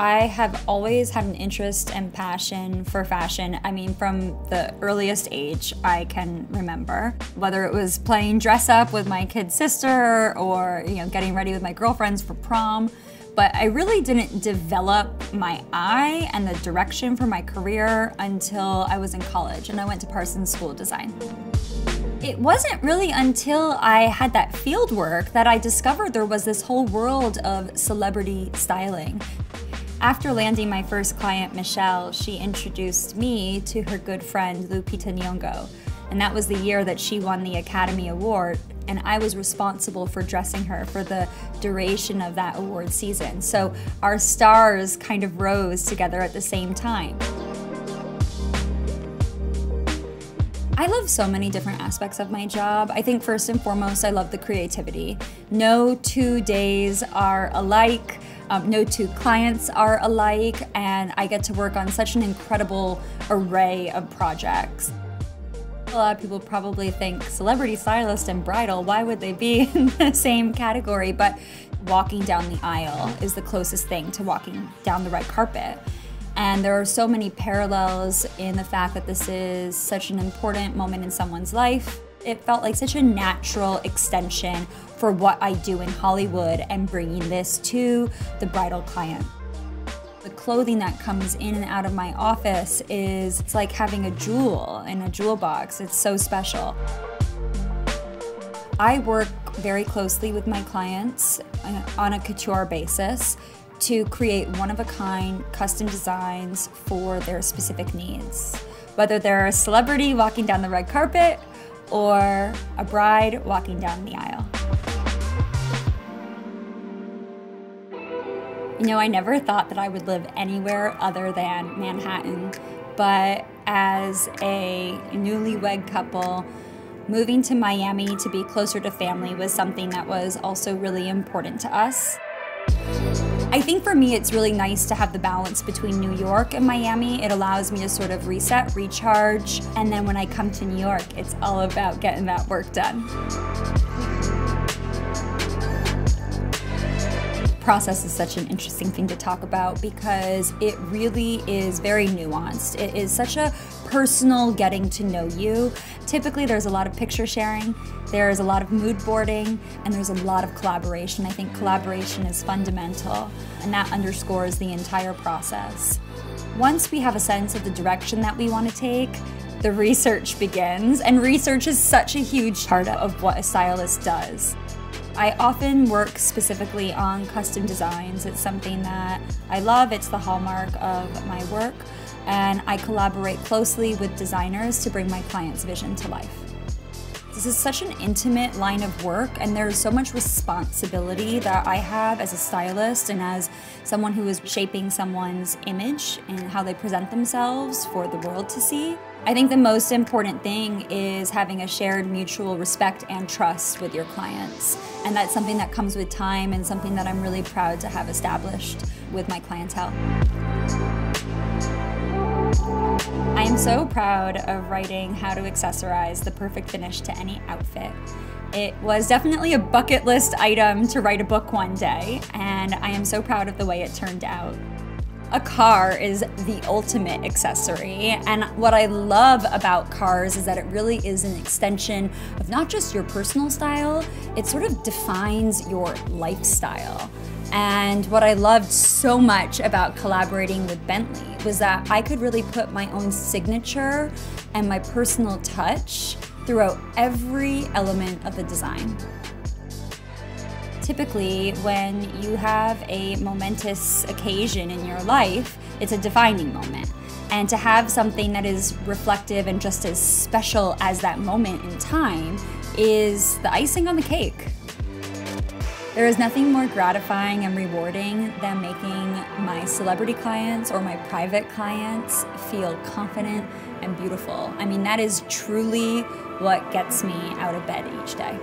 I have always had an interest and passion for fashion. I mean, from the earliest age I can remember, whether it was playing dress up with my kid sister or, you know, getting ready with my girlfriends for prom. But I really didn't develop my eye and the direction for my career until I was in college and I went to Parsons School of Design. It wasn't really until I had that field work that I discovered there was this whole world of celebrity styling. After landing my first client, Michelle, she introduced me to her good friend, Lupita Nyong'o. And that was the year that she won the Academy Award, and I was responsible for dressing her for the duration of that award season. So our stars kind of rose together at the same time. I love so many different aspects of my job. I think first and foremost, I love the creativity. No two days are alike. Um, no two clients are alike, and I get to work on such an incredible array of projects. A lot of people probably think celebrity stylist and bridal, why would they be in the same category? But walking down the aisle is the closest thing to walking down the red carpet. And there are so many parallels in the fact that this is such an important moment in someone's life. It felt like such a natural extension for what I do in Hollywood and bringing this to the bridal client. The clothing that comes in and out of my office is it's like having a jewel in a jewel box. It's so special. I work very closely with my clients uh, on a couture basis to create one of a kind custom designs for their specific needs. Whether they're a celebrity walking down the red carpet or a bride walking down the aisle. You know, I never thought that I would live anywhere other than Manhattan, but as a newlywed couple, moving to Miami to be closer to family was something that was also really important to us. I think for me, it's really nice to have the balance between New York and Miami. It allows me to sort of reset, recharge, and then when I come to New York, it's all about getting that work done. Process is such an interesting thing to talk about because it really is very nuanced. It is such a personal getting to know you. Typically, there's a lot of picture sharing, there's a lot of mood boarding, and there's a lot of collaboration. I think collaboration is fundamental, and that underscores the entire process. Once we have a sense of the direction that we want to take, the research begins, and research is such a huge part of what a stylist does. I often work specifically on custom designs. It's something that I love, it's the hallmark of my work, and I collaborate closely with designers to bring my client's vision to life. This is such an intimate line of work, and there's so much responsibility that I have as a stylist and as someone who is shaping someone's image and how they present themselves for the world to see. I think the most important thing is having a shared mutual respect and trust with your clients. And that's something that comes with time and something that I'm really proud to have established with my clientele. So proud of writing How to Accessorize the Perfect Finish to Any Outfit. It was definitely a bucket list item to write a book one day, and I am so proud of the way it turned out. A car is the ultimate accessory, and what I love about cars is that it really is an extension of not just your personal style, it sort of defines your lifestyle. And what I loved so much about collaborating with Bentley was that I could really put my own signature and my personal touch throughout every element of the design. Typically, when you have a momentous occasion in your life, it's a defining moment. And to have something that is reflective and just as special as that moment in time is the icing on the cake. There is nothing more gratifying and rewarding than making my celebrity clients or my private clients feel confident and beautiful. I mean, that is truly what gets me out of bed each day.